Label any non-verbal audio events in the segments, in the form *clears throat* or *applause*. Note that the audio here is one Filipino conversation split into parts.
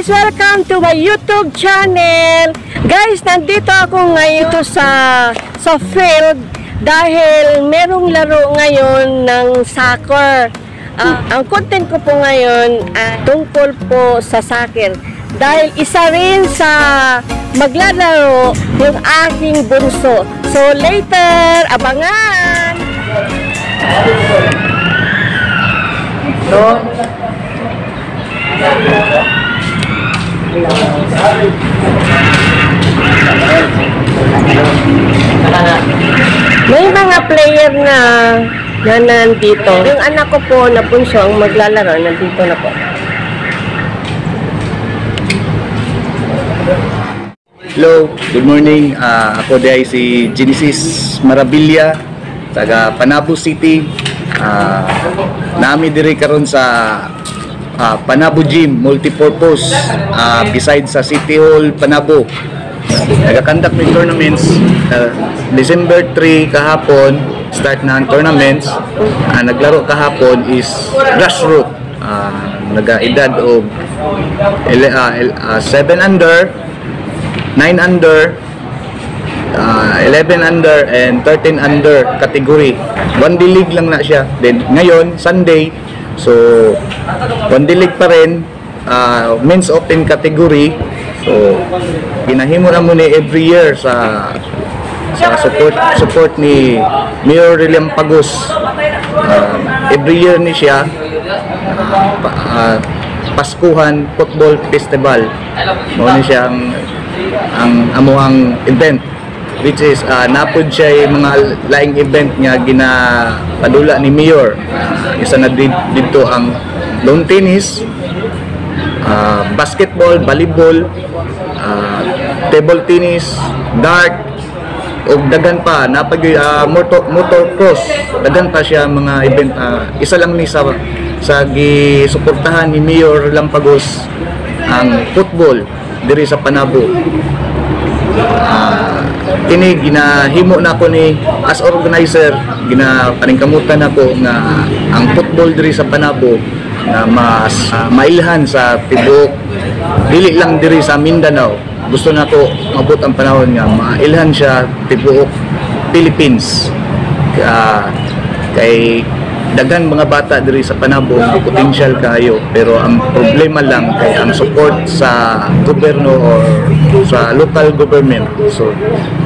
guys! Welcome to my YouTube channel! Guys, nandito ako ngayon sa, sa field dahil merong laro ngayon ng soccer. Ah, ang content ko po ngayon ay tungkol po sa soccer. Dahil isa rin sa maglalaro yung aking bunso. So later, abangan! So, May mga player na na nandito. Yung anak ko po na bunso ang maglalaro, nandito na po. Hello, good morning. Ah, ako day si Genesis Marabilia, taga Panabo City. Ah, nami diri karon sa ah, Panabo Gym multipurpose ah, beside sa City Hall Panabo. Nagakandak ng tournaments ah, December 3 kahapon start na ang tournaments. Ah, naglaro kahapon is grassroots. Ah, naga-edad og ah, 7 under 9 under, uh, 11 under, and 13 under category. One day league lang na siya. Then ngayon, Sunday, so league pa rin, uh, men's open category. So ginahimo na muna every year sa sa support support ni Mayor William Pagos. Uh, every year ni siya uh, pa, uh, Paskuhan Football Festival. Mao ni siya ang ang amuang event which is uh, napod siya yung mga laing event nga ginapadula ni Mayor. Uh, isa na did, dito ang lawn tennis uh, basketball, volleyball uh, table tennis dart o dagan pa napag uh, motor motocross. Dagan pa siya mga event uh, isa lang ni sa sa gisuportahan ni Mayor Lampagos ang football diri sa Panabo. Ah, kini ginahimo na ko ni as organizer ginapaningkamutan nako nga ang football diri sa Panabo na mas ah, mailhan sa tibok dili lang diri sa Mindanao. Gusto nako mabot ang panahon nga mailhan siya tibuok Philippines. Ah, kay daghan mga bata diri sa Panabo potential kayo pero ang problema lang kay ang support sa gobyerno or sa local government. So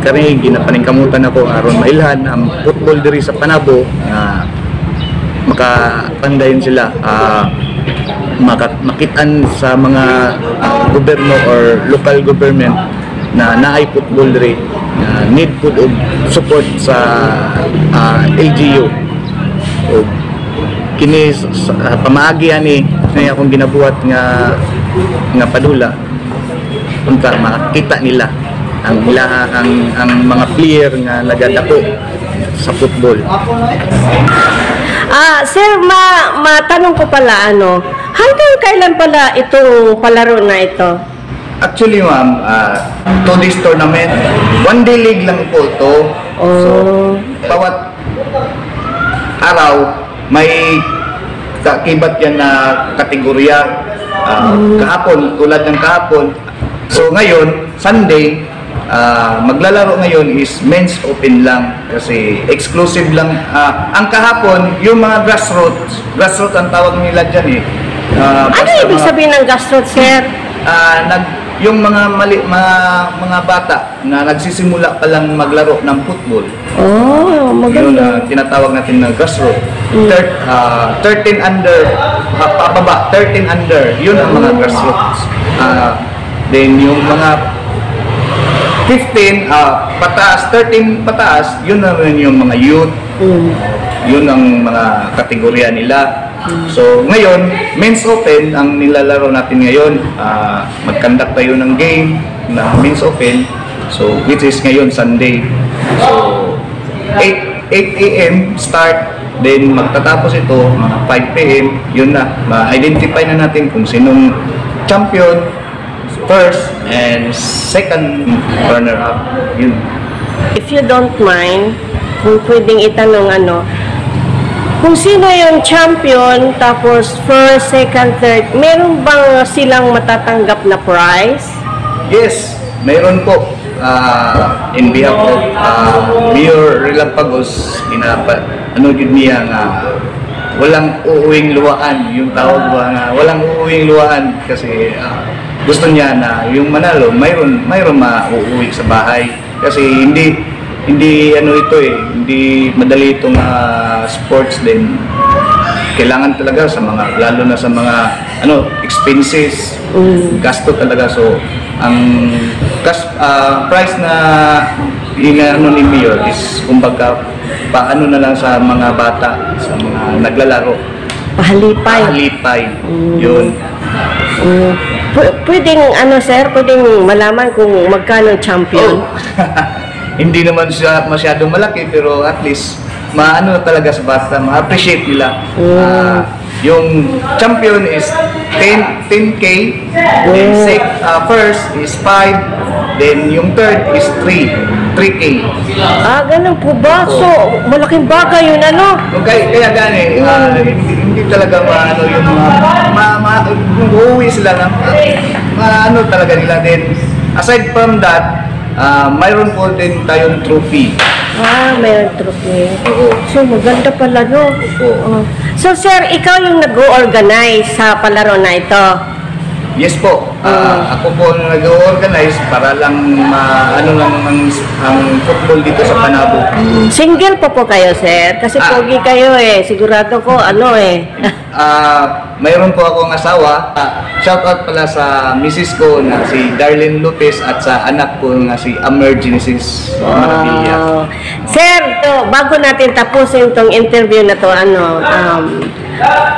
kani ginapaningkamutan ako aron mailhan ang football diri sa Panabo nga makapandayon sila ah, maka, makitaan sa mga ah, gobyerno or local government na naay football diri na need pud og support sa ah, LGU o kini sa pamaagi ani na akong ginabuhat nga nga padula unta makita nila ang ila ang ang mga player nga nagadako sa football Ah, sir, ma matanong ko pala ano, hanggang kailan pala itong palaro na ito? Actually, ma'am, uh, to this tournament, one day league lang po to. So, Oh. bawat araw, may kakibat yan na kategorya. Ah, Kahapon, tulad ng kahapon. So, ngayon, Sunday, ah, maglalaro ngayon is men's open lang kasi exclusive lang. Ah, ang kahapon, yung mga grassroots, grassroots ang tawag nila dyan eh. Ah, Ano ibig sabihin ng gastrot, sir? ah nag yung mga mali mga mga bata na nagsisimula pa lang maglaro ng football. Oh, Yun maganda. na tinatawag natin na grassroots. Thir- ah, 13 under ah, pababa, 13 under. Yun ang mga grassroots. Ah, then yung mga 15 ah, pataas, 13 pataas, yun naman yung mga youth. Mm. Yun ang mga kategorya nila. So, ngayon, men's open ang nilalaro natin ngayon. Ah, mag-conduct tayo ng game na men's open. So, which is ngayon Sunday. So, 8, 8 a.m. start. Then, magtatapos ito, mga 5 p.m. Yun na. Ma-identify na natin kung sinong champion, first, and second runner-up. Yun. If you don't mind, kung pwedeng itanong ano, kung sino yung champion, tapos first, second, third, meron bang silang matatanggap na prize? Yes, mayroon po. Ah, in behalf of ah, Mayor Relampagos, inapa, ano yun niya nga, walang uuwing luwaan, yung tawag ba nga, walang uuwing luwaan kasi ah, gusto niya na yung manalo, mayroon, mayroon mauuwi sa bahay. Kasi hindi, hindi ano ito eh, hindi madali itong ah, sports din. Kailangan talaga sa mga, lalo na sa mga ano, expenses, gasto talaga. So, ang cash, ah, price na inaano ni Mayor is kumbaga paano na lang sa mga bata, sa mga naglalaro. Pahalipay. Halipay. Yun. Mm. P- pwedeng, ano sir, pwedeng malaman kung magkano champion? *laughs* Hindi naman siya masyadong malaki pero at least maano talaga sa bata, ma-appreciate nila. Ah, yung champion is 10 10k, then sec, ah, first is 5, then yung third is 3, 3k. Ah, ganun po ba? So, malaking bagay yun, ano? Okay, kaya gani, ah, hindi, hindi talaga maano yung mga ma, ma, uuwi sila na maano talaga nila din. Aside from that, ah, mayroon po din tayong trophy. Ah, mayroon trophy. Oo. So, maganda pala, no? Oo. Oh. So, sir, ikaw yung nag-organize sa palaro na ito. Yes po. Ah, ako po nag-organize para lang ma, ano lang ang, ang football dito sa Panabo. Single po po kayo, sir? Kasi Ah. pogi kayo eh. Sigurado ko, ano eh. *laughs* Ah, mayroon po akong asawa. Ah, shout out pala sa misis ko na si Darlene Lopez at sa anak ko na si Amer Genesis Maravilla. Wow. Sir, to, bago natin tapusin tong interview na to, ano, um,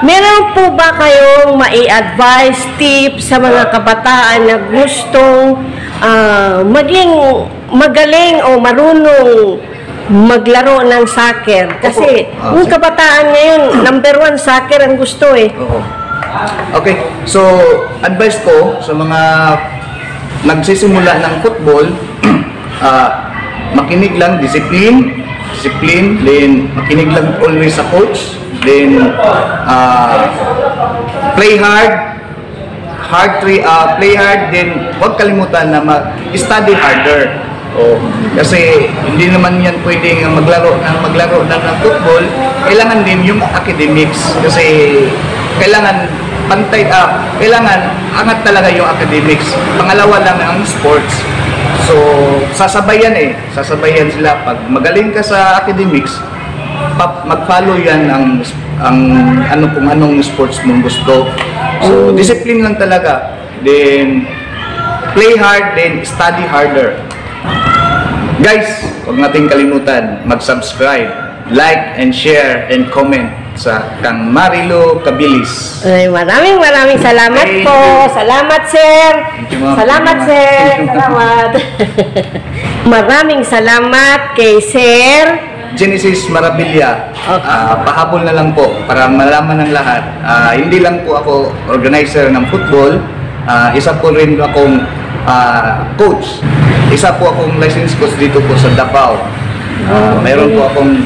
meron po ba kayong mai-advise, tips sa mga kabataan na gustong ah, maging magaling o marunong maglaro ng soccer? Kasi, Opo. Ah, yung sige. kabataan ngayon, *clears throat* number one, soccer ang gusto eh. Oo. Okay, so advice ko sa mga nagsisimula ng football, *clears throat* ah, makinig lang, discipline, discipline, then makinig lang always sa coach, then ah, play hard, hard three, ah, play hard, then huwag kalimutan na mag-study harder. Oh, kasi hindi naman yan pwedeng maglaro ng maglaro lang ng football. Kailangan din yung academics kasi kailangan pantay ah, kailangan angat talaga yung academics. Pangalawa lang ang sports. So, sasabayan eh. Sasabayan sila pag magaling ka sa academics, mag-follow yan ang ang ano kung anong sports mong gusto. So, discipline lang talaga. Then play hard, then study harder. Guys, huwag nating kalimutan mag-subscribe, like and share and comment sa kang Marilo Cabilis. Ay, maraming maraming salamat Thank po. you. Salamat, sir. You. Salamat, sir. *laughs* Salamat. *laughs* maraming salamat kay sir. Genesis Marabilia. Okay. Ah, pahabol na lang po para malaman ng lahat. Ah, hindi lang po ako organizer ng football. Ah, isa po rin akong ah, coach. Isa po akong license coach dito po sa Davao. Ah, mayroon po akong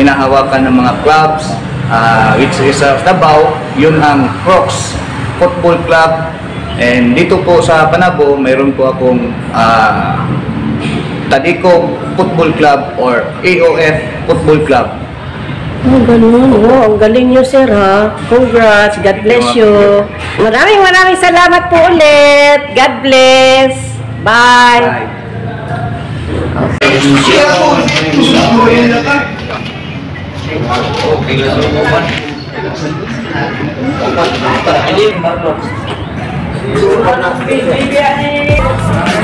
hinahawakan ng mga clubs ah, which is sa Davao, yun ang Crocs Football Club. And dito po sa Panabo, mayroon po akong ah, Tadico Football Club or AOF Football Club. Oh, ganun. Oh, ang galing nyo, sir, ha? Congrats. God bless you. Maraming maraming salamat po ulit. God bless. Bye.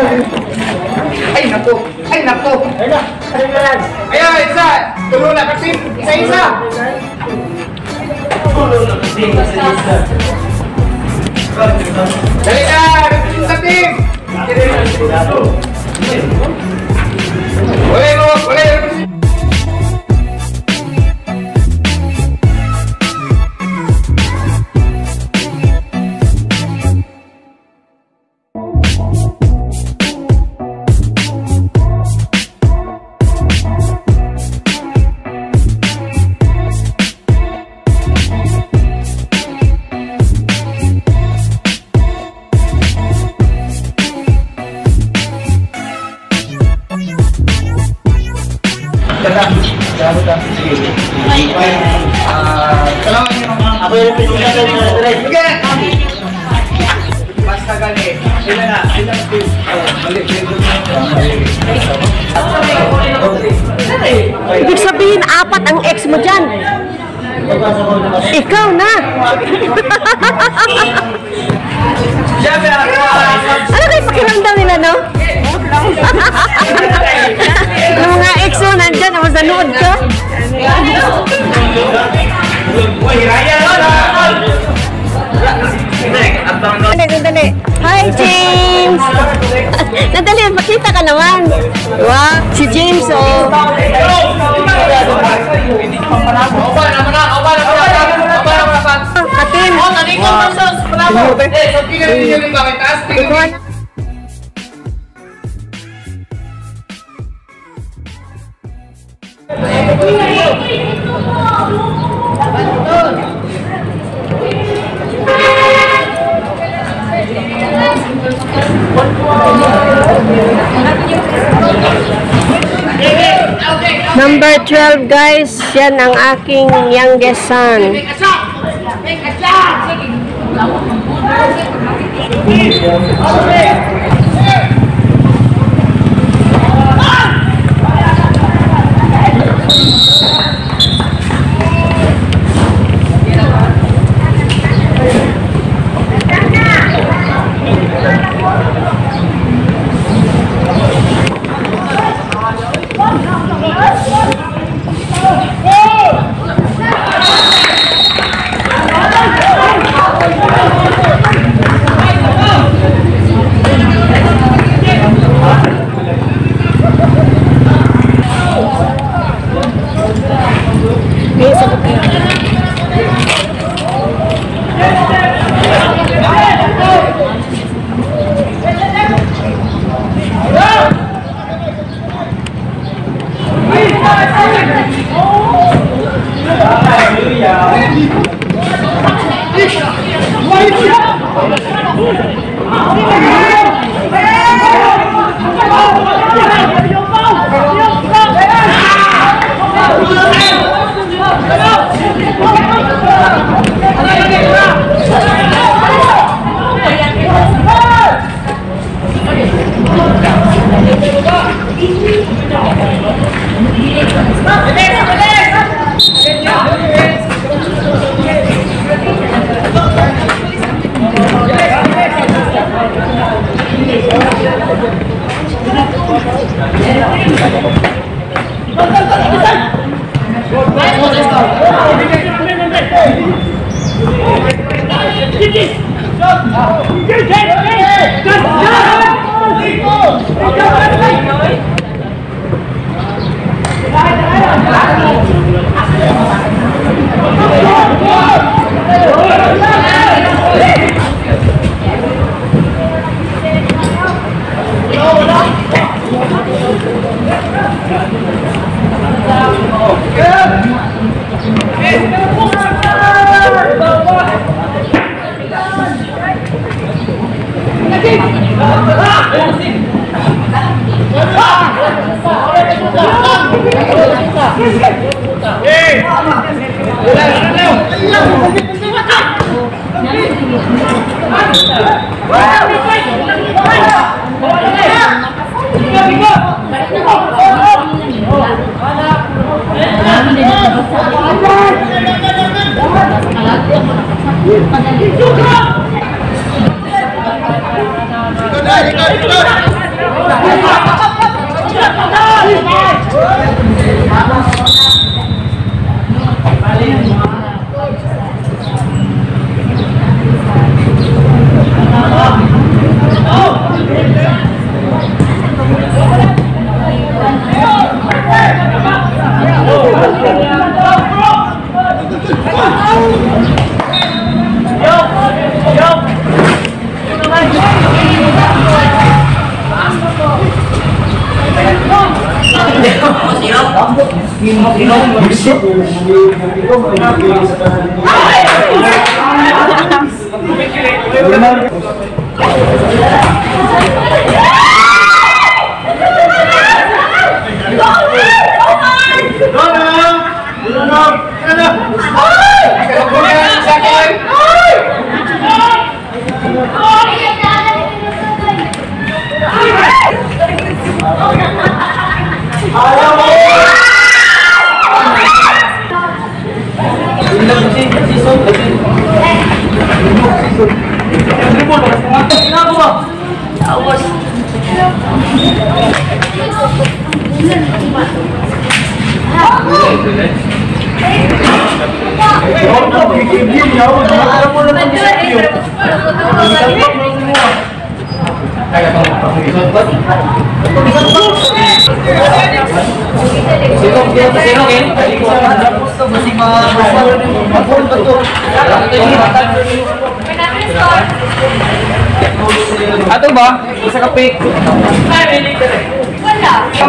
Ay, nako! Ay, nako! Ayan, isa! Tulo na kasi! Isa-isa! Dali na! Sa team! Wala mo! Wala Kukuha na. Number 12 guys, yan ang aking youngest son. है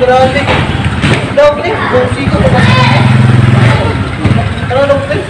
Grabe. Daw, Cliff. Kung sino ko ba? Ano, Cliff?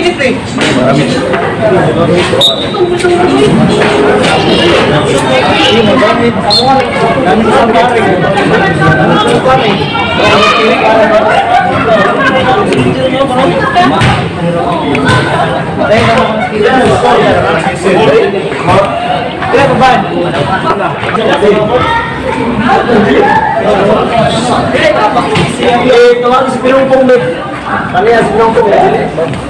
gini, Pri. Marami. Eh, keluar sebelum punggung. Kalian sebelum punggung. Ya?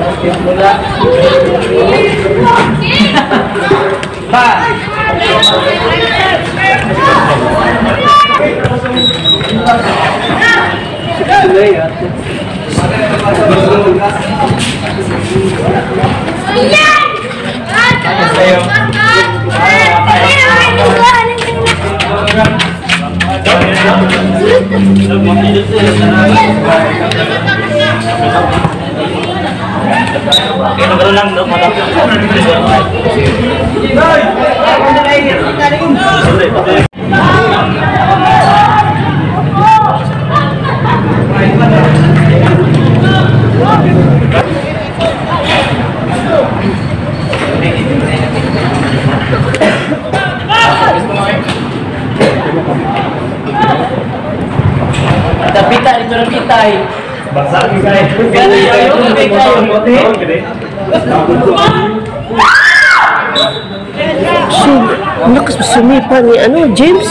Simula. Ba. Ito lang, no? Napita, So, nakas sumipa ni ano, James?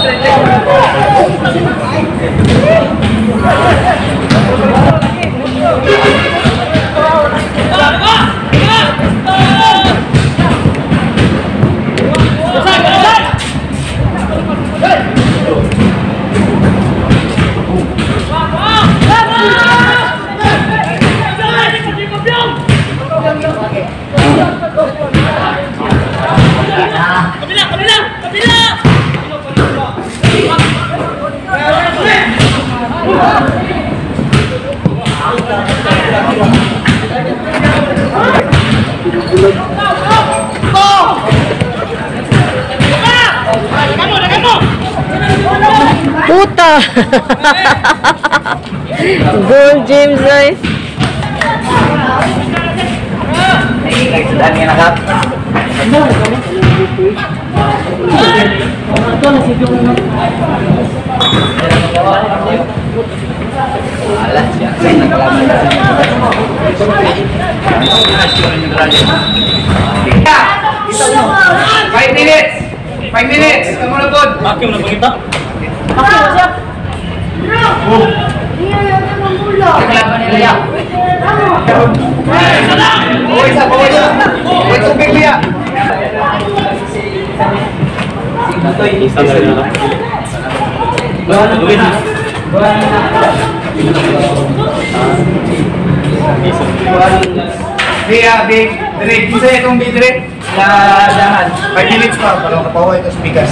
Puta! *laughs* Goal, James, ay. Dami na kap. Alas, siya. Nagkalaman Five minutes! Five minutes! Kamu na pod! Bakit na pangita? Kalaban nila yan. Uy, isa, bawa niya. Uy, tubig niya. Isa na rin na. Gawin na. Dia, big, dire, kisa itong big dire. La, dahan. Five minutes pa, para makapawa ito sa bigas.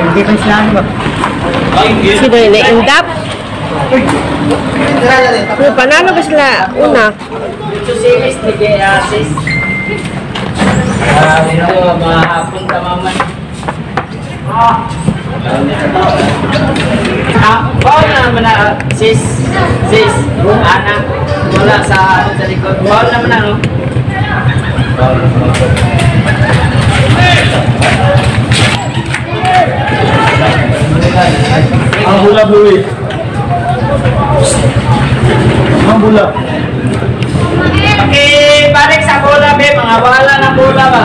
Hindi pa sila ba? Sino yung na-indap? Ano, panalo ba sila una? Ito si Miss Tigay Sis. Ah, ito mahapon tamaman. Ah, na naman na, sis, sis, anak, wala sa, sa likod. Bawal naman na, no? Ang hula buwi. Ang hula. Pakibalik sa bola, be, mga wala ng bola ba?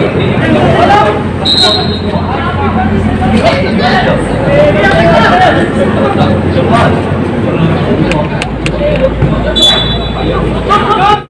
Come on!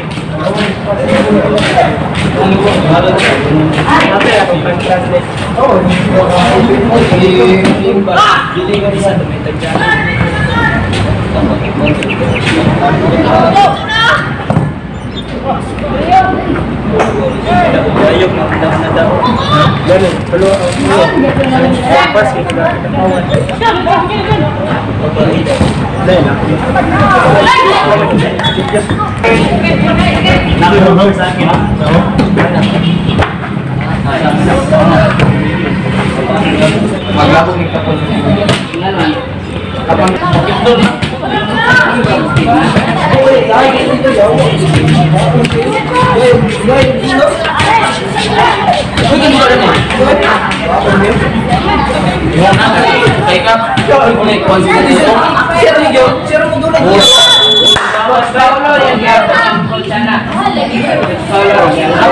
Jadi nggak bisa kita ni kapon. mau ito ni. Siapa yang kau? Siapa yang kau? Solo, solo yang dilakukan rencana. Solo yang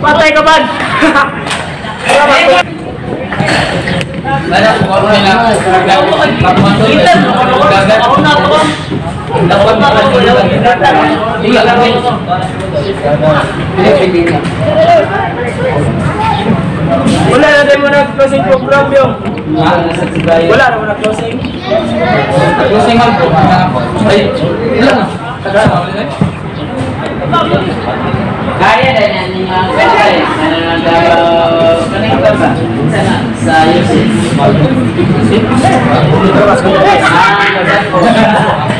Patay ka ba? Mana ko na. Ako na to. Wala na tayo mo nag-closing program yung. Wala na mo nag-closing. Closing man po. Ay, ilan na? Kaya na yan yung mga kapatid. Ano na ka ba? Sa Yusuf. Ah,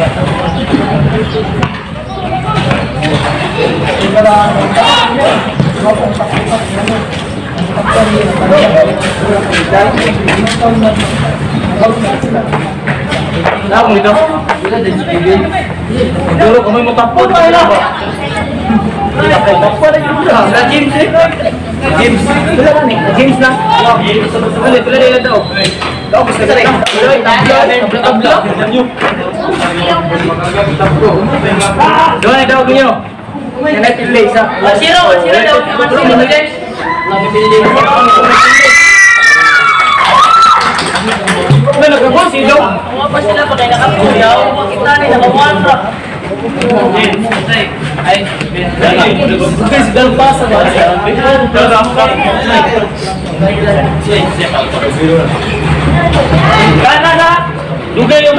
Nah, mau. Kita jadi gini. Dulu kamu mau kapur, Pak. Tidak kapur, Pak. Tidak kapur, Pak. James. Wala na ni. James na. Wala, wala nila daw. Daw gusto ka rin. Tabla, tabla. Doon na daw. Yan ay pilay sa. Sino? Sino daw? Sino mo din? Ano nagkakon si Dong? Mga pa sila pag ay nakapuyaw, makita nila Kanada, duga yung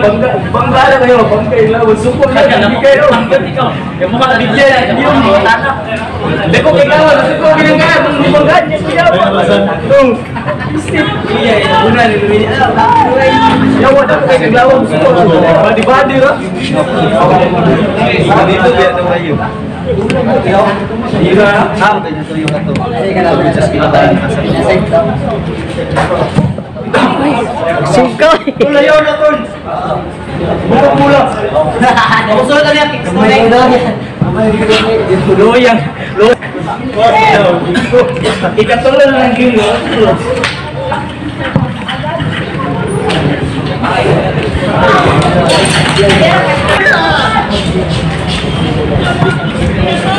bangga bangga na kayo, bangga yung lawan. Suko na, bangga kayo. Yung mukha na DJ, yung mga tanak. Hindi ko kailangan, kasi ko ginagawa, hindi bangga, hindi ko yawan. Iya, una ni dulu. Ya wadah kayak gelawang suko. Badi badi lah. Badi itu biar tuh kayu. Iya, ham kayaknya yang satu. Kan ada bisnis. Sugay. Tulayo na tol. Buka-pula. Kusunod na niya, kusunod na niya.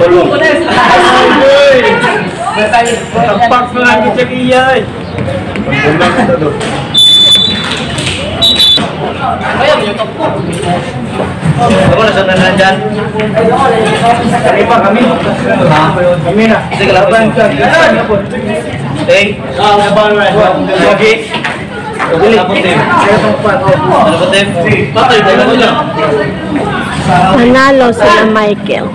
Belum. Tepak lagi cek iya. Dili. Nanalo sila Michael.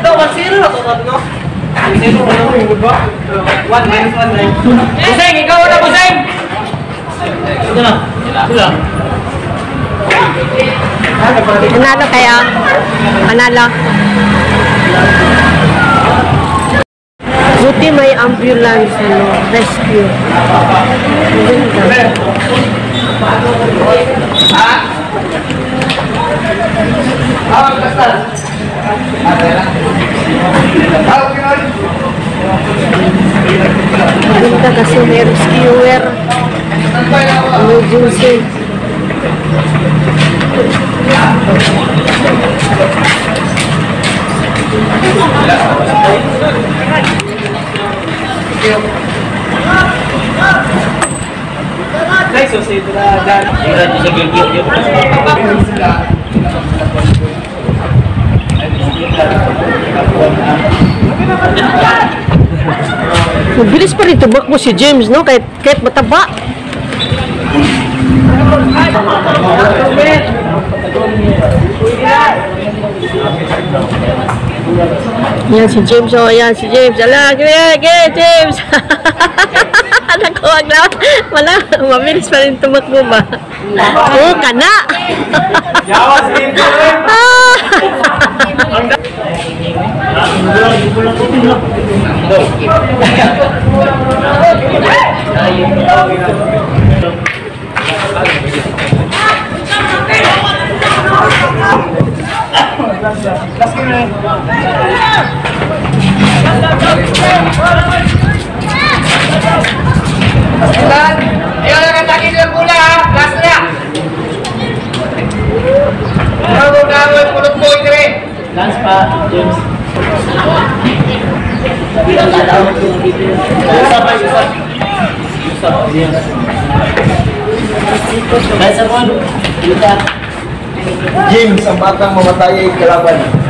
Ito, 1-0 na to, no? One minus one nine. Buseng, ikaw na buseng! Ito na. Sila. Nanalo kaya? Manalo. Buti may ambulance, ano, rescue. Ang ganda. Ang ganda kasi may rescuer. Emergency. Nice, so ito na dyan. Ira to sa gilgil. Mabilis pa rin tumakbo si James, no? Kahit, kahit mataba. Yan si James, oh, yan si James. Ala, kaya, kaya, James. *laughs* Nakuwag na. Wala, mabilis pa rin tumakbo ba? Oo, kana. Yawas Jim sempatkan memetai kaki James. James. James.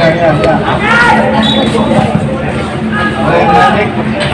Yeah, yeah, yeah.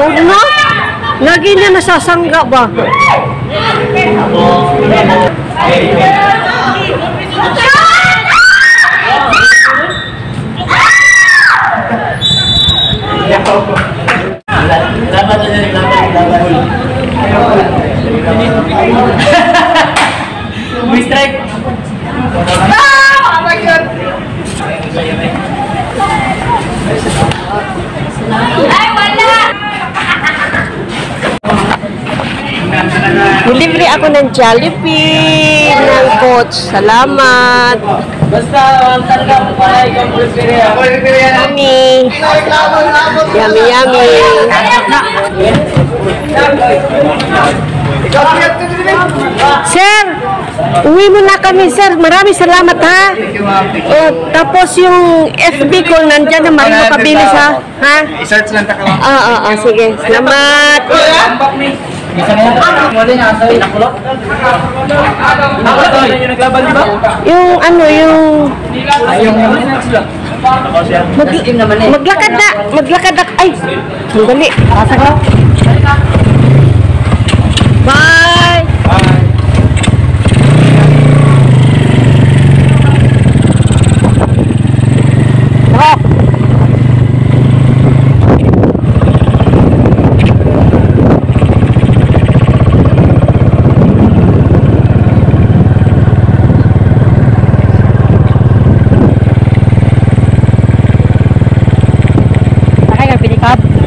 Huwag na. Lagi niya nasasangga ba? Delivery ako ng Jollibee ng coach. Salamat. Basta ang talaga para ikaw prepare. Yummy. Yummy, yummy. Sir, uwi mo na kami, sir. Maraming salamat, ha? O, tapos yung FB ko, nandyan na maraming makabilis, ha? Ha? I-search lang ka Ah, ah, ah, sige. Salamat. Isa yung ano, yung... Mag, maglakad na. Maglakad na. Ay, sandali. Asa ka? Bye. Oh.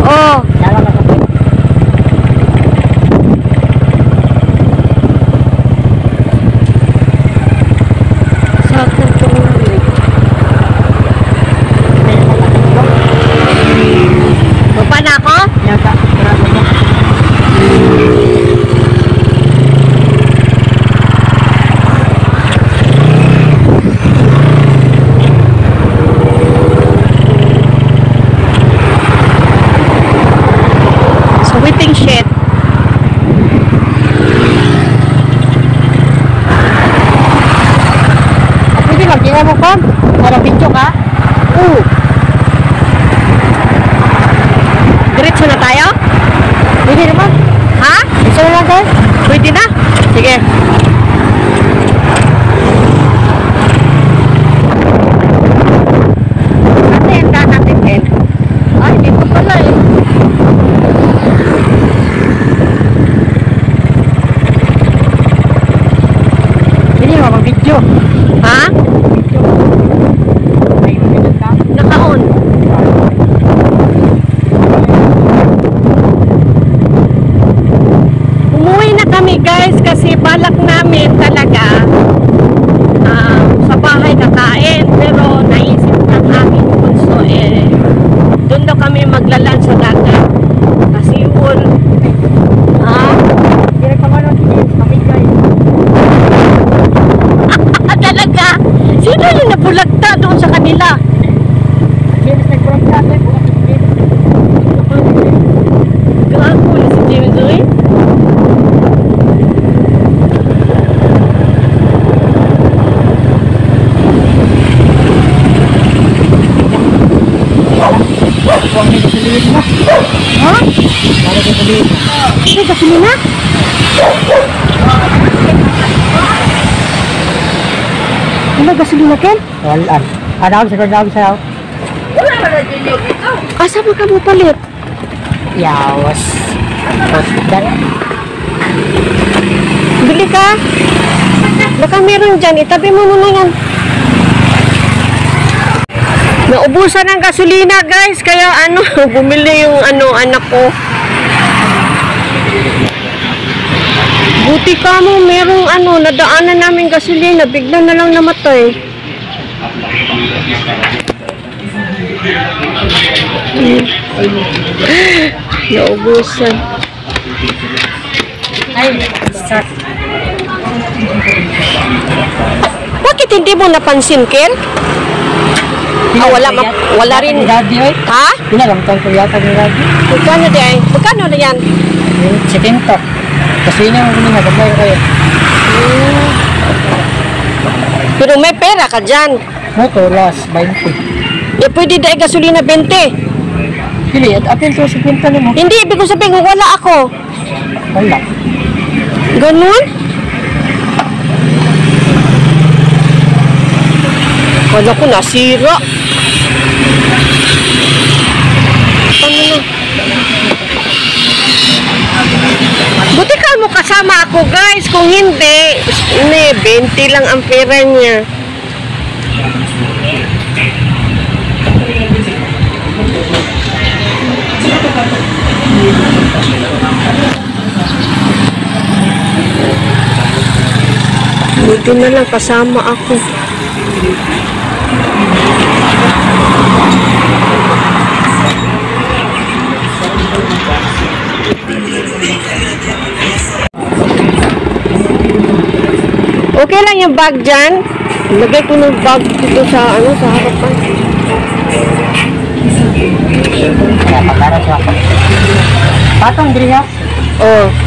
哦。Para video ka? Oo. Diretso na tayo? Pwede naman. Ha? Isa na lang guys. Pwede na? Sige. Ano yung danatin eh? Ay, di pa pala eh. Pwede mo mag-video. Ha? Ay, video ka. Naka-on. Umuwi na kami guys kasi balak namin talaga ah, sa bahay kakain pero naisip ng aming bunso eh doon daw kami maglalan sa dagat kasi yun ha Direk ka man si James. Kapigay. talaga sino yung nabulagta doon sa kanila James nag-vlog sa atin. Huwag may gasolina. Ha? Para gasolina. May gasolina? Ano gasolina, Ken? Wala. Ano ako sa kordawag sa'yo? Asa mo ka mo palit? Yawas. Hospital. Bili ka? Baka meron dyan. Itabi mo muna yan. Naubusan ng gasolina, guys. Kaya ano, *laughs* bumili yung ano, anak ko. Buti ka mo, merong ano, nadaanan namin gasolina. Bigla na lang namatay. Naubusan. Ay, start. Bakit hindi mo napansin, Ken? Ah, wala, ma- wala rin. Radio eh. Ha? Pinagamtan ko yata ng radio. Magkano di ay? Magkano na yan? Yung Sitinto. Kasi yun yung mga bagay kayo. Pero may pera ka dyan. Moto, loss, 20. Eh, pwede dahil gasolina 20. Pili, at apin ko sa kwenta mo. Hindi, ibig ko sabihin, wala ako. Wala. Ganun? Kala ko nasira. Ano na? Buti ka mo kasama ako guys. Kung hindi, ne, 20 lang ang pera niya. Buti na lang kasama ako. Okay lang yung bag dyan. Lagay ko ng bag dito sa, ano, sa harapan. Kaya pagkara siya. Patong, diri ha? Oh.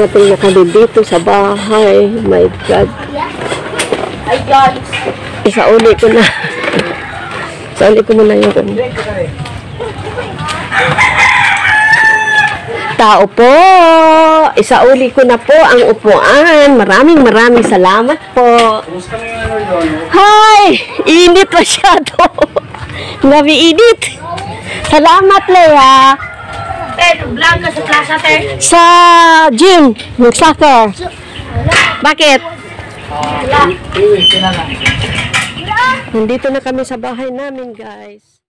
Nakarating na kami dito sa bahay. My God. Ay, guys. Isauli ko na. Isauli ko muna yung Tao po! Isauli ko na po ang upuan. Maraming maraming salamat po. Hi! Init masyado. *laughs* Nabi init. Salamat, Lea. Te, vlog ka sa plaza, te. Sa gym, nag-soccer. Bakit? Nandito na kami sa bahay namin, guys.